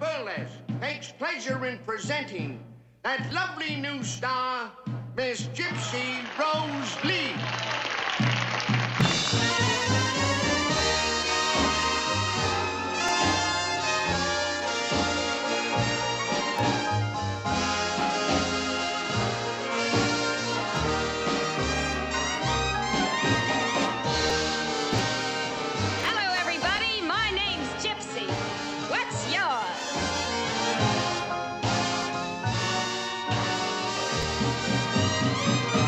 Burles takes pleasure in presenting that lovely new star, Miss Gypsy Música